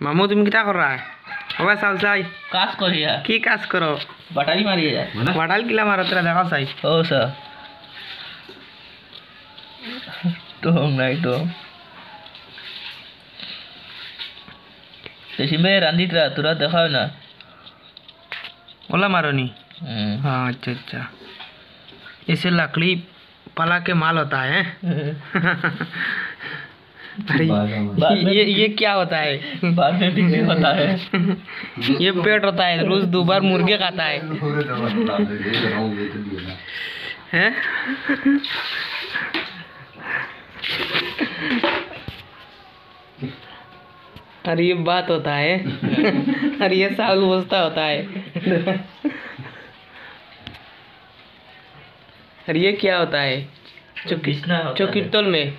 मामू तुम क्या कर रहा है अबे साल साई कास कर रही है की कास करो बटाली मारी है जाए बटाल किला मारा तेरा देखा साई ओ सर तो हम नहीं तो जैसे मैं रंधी तेरा तुरा देखा है ना ओला मारो नहीं हाँ अच्छा अच्छा इसे लकड़ी पला के माल होता है अरे ये ये क्या होता है? बाद में बिक्री होता है। ये पेट होता है रोज दो बार मुर्गे खाता है। हैं? अरे ये बात होता है अरे ये साल बसता होता है। अरे ये क्या होता है? चौकी है। कित्तल में।